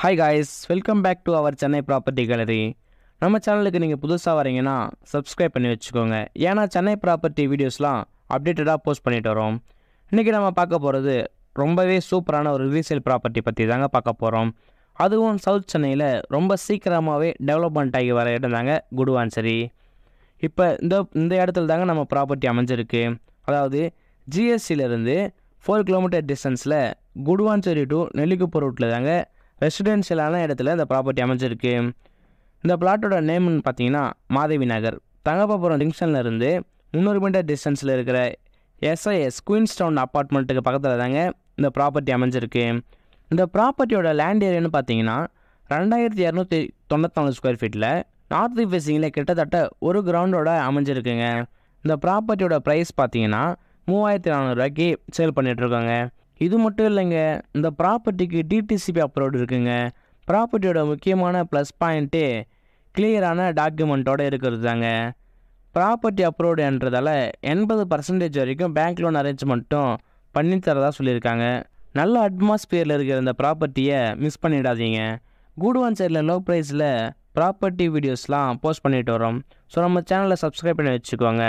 Hi guys welcome back to our Chennai property gallery நம்ம சேனலுக்கு நீங்கள் புதுசாக வரீங்கன்னா சப்ஸ்கிரைப் பண்ணி வச்சுக்கோங்க. ஏன்னா சென்னை ப்ராப்பர்ட்டி வீடியோஸ்லாம் அப்டேட்டடாக போஸ்ட் பண்ணிட்டு வரோம். இன்றைக்கி நம்ம பார்க்க போகிறது ரொம்பவே சூப்பரான ஒரு ரீசேல் ப்ராப்பர்ட்டி பற்றி தாங்க பார்க்க போகிறோம் அதுவும் சவுத் சென்னையில் ரொம்ப சீக்கிரமாகவே டெவலப்மெண்ட் ஆகி வர இடம் தாங்க குடுவான்சரி இப்போ இந்த இந்த இடத்துல தாங்க நம்ம ப்ராப்பர்ட்டி அமைஞ்சிருக்கு. அதாவது ஜிஎஸ்டியிலேருந்து ஃபோர் கிலோமீட்டர் டிஸ்டன்ஸில் குடுவான்சேரி டு நெல்லிக்குப்பூர் ரூட்டில் தாங்க ரெசிடென்ஷியலான இடத்துல இந்த ப்ராப்பர்ட்டி அமைஞ்சிருக்கு. இந்த பிளாட்டோட நேம்னு பார்த்தீங்கன்னா மாதவி நகர். தங்கப்பாபுரம் ஜங்ஷன்லேருந்து முந்நூறு மீட்டர் டிஸ்டன்ஸில் இருக்கிற எஸ்ஐஎஸ் குயின்ஸ்டவுன் அப்பார்ட்மெண்ட்டுக்கு பக்கத்தில் தாங்க இந்த ப்ராப்பர்ட்டி அமைஞ்சிருக்கு. இந்த ப்ராப்பர்ட்டியோட லேண்ட் ஏரியான்னு பார்த்தீங்கன்னா ரெண்டாயிரத்தி இரநூத்தி தொண்ணூத்தாலு ஸ்கொயர் ஃபீட்டில் நார்த் ஃபேஸிங்கில் கிட்டத்தட்ட ஒரு கிரவுண்டோட அமைஞ்சிருக்குங்க. இந்த ப்ராப்பர்ட்டியோட ப்ரைஸ் பார்த்தீங்கன்னா மூவாயிரத்தி நானூறுரூவாய்க்கு சேல் பண்ணிகிட்ருக்காங்க இது மட்டும் இல்லைங்க இந்த ப்ராப்பர்ட்டிக்கு டிடிசிபி அப்ரோடு இருக்குங்க. ப்ராப்பர்ட்டியோட முக்கியமான ப்ளஸ் பாயிண்ட்டே கிளியரான டாக்குமெண்ட்டோட இருக்கிறது தாங்க. ப்ராப்பர்ட்டி அப்ரோடுன்றதால எண்பது பர்சன்டேஜ் வரைக்கும் பேங்க் லோன் அரேஞ்ச்மெண்ட்டும் பண்ணித்தரதா சொல்லியிருக்காங்க. நல்ல அட்மாஸ்பியரில் இருக்கிற இந்த ப்ராப்பர்ட்டியை மிஸ் பண்ணிடாதீங்க. கூடுவான் சைடில் லோ ப்ரைஸில் ப்ராப்பர்ட்டி வீடியோஸ்லாம் போஸ்ட் பண்ணிட்டு வரோம். ஸோ நம்ம சேனலை சப்ஸ்கிரைப் பண்ணி வச்சுக்கோங்க.